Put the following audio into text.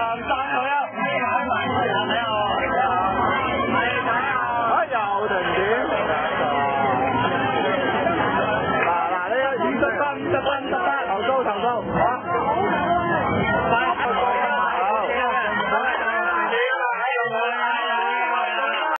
Come